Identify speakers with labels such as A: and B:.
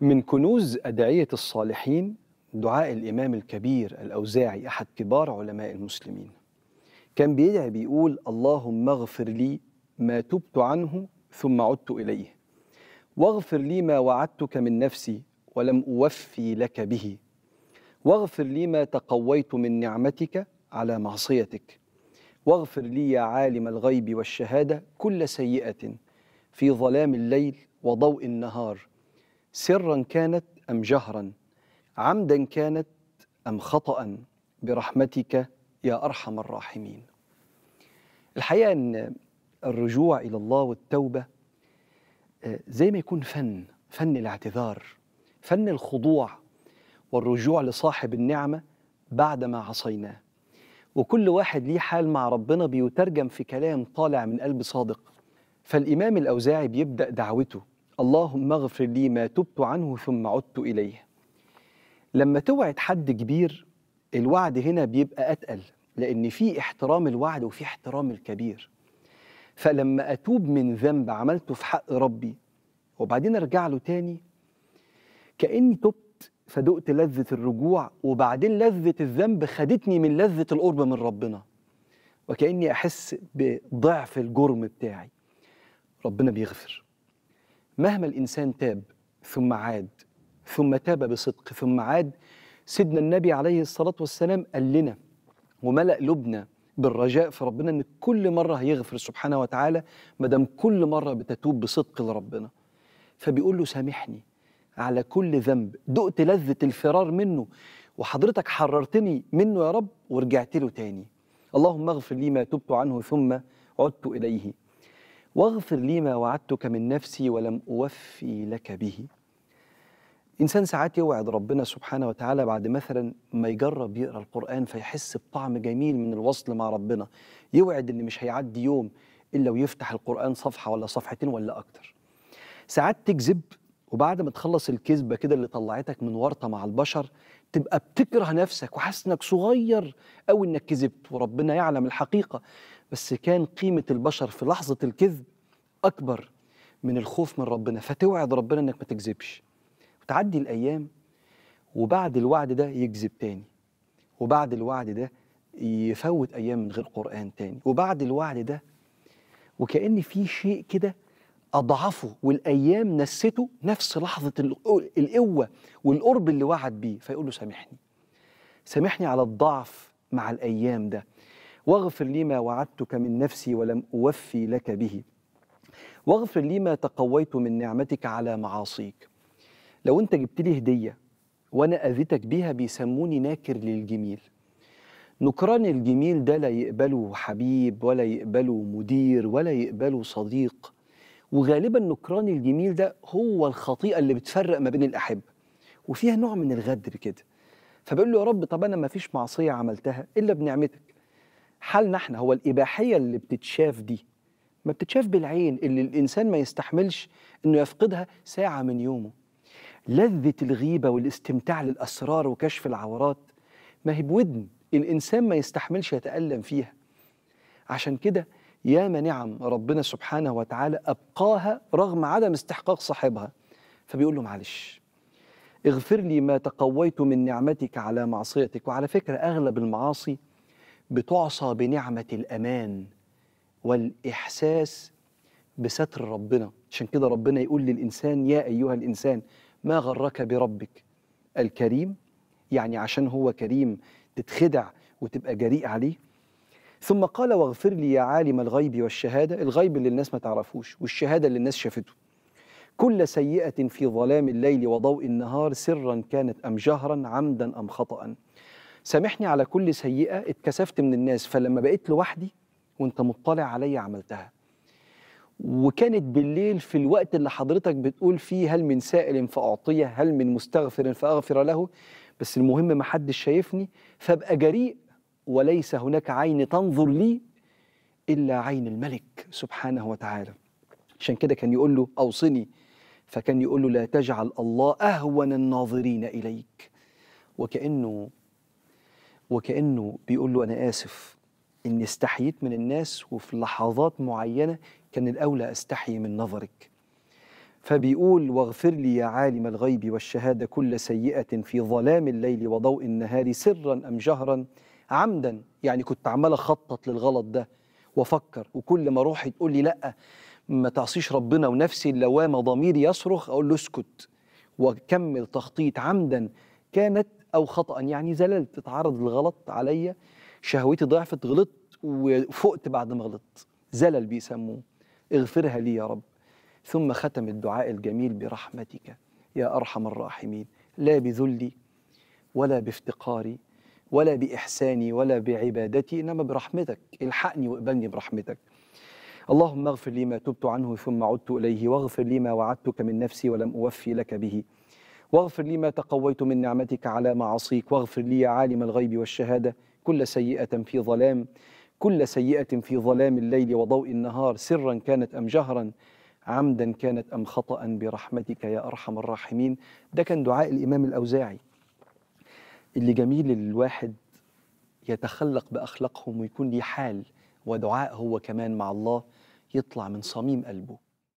A: من كنوز أدعية الصالحين دعاء الإمام الكبير الأوزاعي أحد كبار علماء المسلمين. كان بيدعي بيقول اللهم اغفر لي ما تبت عنه ثم عدت إليه. واغفر لي ما وعدتك من نفسي ولم أوفي لك به. واغفر لي ما تقويت من نعمتك على معصيتك. واغفر لي يا عالم الغيب والشهادة كل سيئة في ظلام الليل وضوء النهار سرا كانت أم جهرا عمدا كانت أم خطأ برحمتك يا أرحم الراحمين. الحقيقة أن الرجوع إلى الله والتوبة آه، زي ما يكون فن فن الاعتذار فن الخضوع والرجوع لصاحب النعمة بعدما عصيناه. وكل واحد ليه حال مع ربنا بيترجم في كلام طالع من قلب صادق. فالإمام الأوزاعي بيبدأ دعوته اللهم اغفر لي ما تبت عنه ثم عدت إليه. لما توعد حد كبير الوعد هنا بيبقى أتقل لأن في احترام الوعد وفي احترام الكبير. فلما أتوب من ذنب عملته في حق ربي وبعدين أرجع له تاني كأني تبت فدقت لذة الرجوع وبعدين لذة الذنب خدتني من لذة القرب من ربنا. وكأني أحس بضعف الجرم بتاعي. ربنا بيغفر. مهما الإنسان تاب ثم عاد ثم تاب بصدق ثم عاد سيدنا النبي عليه الصلاة والسلام قال لنا وملأ لبنا بالرجاء في ربنا إن كل مرة هيغفر سبحانه وتعالى ما دام كل مرة بتتوب بصدق لربنا. فبيقول له سامحني. على كل ذنب. دقت لذة الفرار منه وحضرتك حررتني منه يا رب ورجعت له تاني. اللهم اغفر لي ما تبت عنه ثم عدت إليه. واغفر لي ما وعدتك من نفسي ولم أوفي لك به. إنسان ساعات يوعد ربنا سبحانه وتعالى بعد مثلا ما يجرب يقرأ القرآن فيحس بطعم جميل من الوصل مع ربنا. يوعد إن مش هيعدي يوم إلا ويفتح القرآن صفحة ولا صفحتين ولا أكتر. ساعات تكذب وبعد ما تخلص الكذبة كده اللي طلعتك من ورطة مع البشر تبقى بتكره نفسك وحاسس إنك صغير أو إنك كذبت وربنا يعلم الحقيقة. بس كان قيمة البشر في لحظة الكذب أكبر من الخوف من ربنا. فتوعد ربنا إنك ما تكذبش. وتعدي الأيام وبعد الوعد ده يكذب تاني. وبعد الوعد ده يفوت أيام من غير قرآن تاني. وبعد الوعد ده وكأن في شيء كده أضعفه والأيام نسته نفس لحظة الق- القوة والقرب اللي وعد بيه. فيقول له سامحني. سامحني على الضعف مع الأيام ده. واغفر لي ما وعدتك من نفسي ولم أوفي لك به. واغفر لي ما تقويت من نعمتك على معاصيك. لو أنت جبت لي هدية وأنا أذيتك بيها بيسموني ناكر للجميل. نكران الجميل ده لا يقبله حبيب ولا يقبله مدير ولا يقبله صديق. وغالبا نكران الجميل ده هو الخطيئة اللي بتفرق ما بين الأحبة. وفيها نوع من الغدر كده. فبقول له يا رب طب أنا ما فيش معصية عملتها إلا بنعمتك. حالنا إحنا هو الإباحية اللي بتتشاف دي ما بتتشاف بالعين اللي الإنسان ما يستحملش إنه يفقدها ساعة من يومه. لذة الغيبة والاستمتاع للأسرار وكشف العورات ما هي بودن الإنسان ما يستحملش يتألم فيها. عشان كده ياما نعم ربنا سبحانه وتعالى أبقاها رغم عدم استحقاق صاحبها. فبيقول له معلش اغفر لي ما تقويت من نعمتك على معصيتك. وعلى فكرة أغلب المعاصي بتعصى بنعمة الأمان والإحساس بستر ربنا. عشان كده ربنا يقول للإنسان يا أيها الإنسان ما غرك بربك الكريم؟ يعني عشان هو كريم تتخدع وتبقى جريء عليه. ثم قال واغفر لي يا عالم الغيب والشهادة. الغيب اللي الناس ما تعرفوش والشهادة اللي الناس شافته. كل سيئة في ظلام الليل وضوء النهار سرا كانت أم جهرا عمدا أم خطأ سامحني على كل سيئة اتكسفت من الناس فلما بقيت لوحدي وانت مطلع عليا عملتها. وكانت بالليل في الوقت اللي حضرتك بتقول فيه هل من سائل فأعطيه هل من مستغفر فأغفر له؟ بس المهم ما حدش شايفني فأبقى جريء. وليس هناك عين تنظر لي إلا عين الملك سبحانه وتعالى. عشان كده كان يقول له أوصني فكان يقول له لا تجعل الله أهون الناظرين إليك. وكأنه وكأنه بيقول له أنا آسف إني استحييت من الناس وفي لحظات معينة كان الأولى أستحي من نظرك. فبيقول واغفر لي يا عالم الغيب والشهادة كل سيئة في ظلام الليل وضوء النهار سرا أم جهرا. عمدا. يعني كنت عمال أخطط للغلط ده وأفكر وكل ما روحي تقول لي لأ ما تعصيش ربنا ونفسي اللوامة ضميري يصرخ أقول له اسكت. وأكمل تخطيط عمدا. كانت أو خطأ يعني زللت اتعرض الغلط عليا. شهوتي ضعفت غلطت وفقت بعد ما غلطت. زلل بيسموه. اغفرها لي يا رب. ثم ختم الدعاء الجميل برحمتك يا أرحم الراحمين. لا بذلي ولا بافتقاري. ولا بإحساني ولا بعبادتي إنما برحمتك. الحقني واقبلني برحمتك. اللهم اغفر لي ما تبت عنه ثم عدت إليه واغفر لي ما وعدتك من نفسي ولم أوفي لك به. واغفر لي ما تقويت من نعمتك على معاصيك. واغفر لي يا عالم الغيب والشهادة. كل سيئة في ظلام كل سيئة في ظلام الليل وضوء النهار سرا كانت أم جهرا عمدا كانت أم خطا برحمتك يا أرحم الراحمين. ده كان دعاء الإمام الأوزاعي. اللي جميل الواحد يتخلق بأخلاقهم ويكون ليه حال ودعاء هو كمان مع الله يطلع من صميم قلبه.